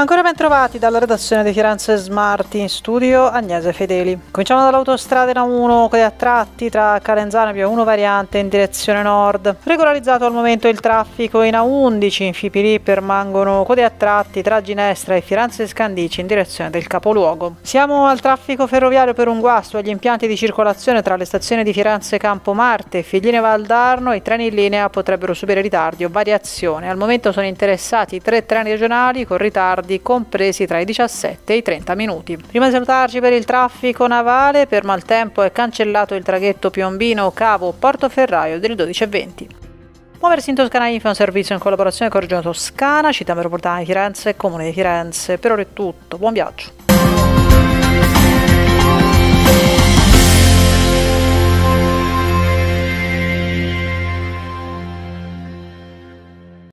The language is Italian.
Ancora ben trovati dalla redazione di Firenze Smart in studio Agnese Fedeli. Cominciamo dall'autostrada in A1 con gli attratti tra Calenzano e via 1 variante in direzione nord. Regolarizzato al momento il traffico in A11, in Fipili permangono code a tratti tra Ginestra e Firenze Scandici in direzione del capoluogo. Siamo al traffico ferroviario per un guasto agli impianti di circolazione tra le stazioni di Firenze Campomarte e Figline Valdarno. I treni in linea potrebbero subire ritardi o variazioni. Al momento sono interessati tre treni regionali con ritardi ritardi compresi tra i 17 e i 30 minuti. Prima di salutarci per il traffico navale, per maltempo è cancellato il traghetto Piombino Cavo Portoferraio delle 12.20. Muoversi in Toscana Info è un servizio in collaborazione con Regione Toscana, Città Metropolitana di Firenze e Comune di Firenze. Per ora è tutto, buon viaggio!